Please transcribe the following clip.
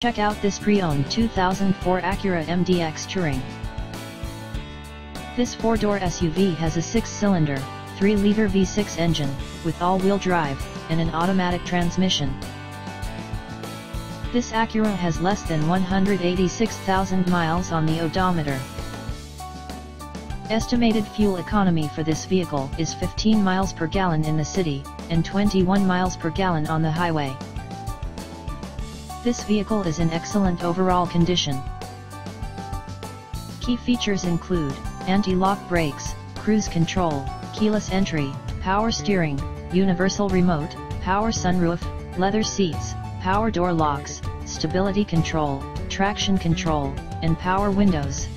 Check out this pre-owned 2004 Acura MDX Touring. This four-door SUV has a six-cylinder, 3-liter V6 engine, with all-wheel drive, and an automatic transmission. This Acura has less than 186,000 miles on the odometer. Estimated fuel economy for this vehicle is 15 miles per gallon in the city, and 21 miles per gallon on the highway. This vehicle is in excellent overall condition. Key features include, anti-lock brakes, cruise control, keyless entry, power steering, universal remote, power sunroof, leather seats, power door locks, stability control, traction control, and power windows.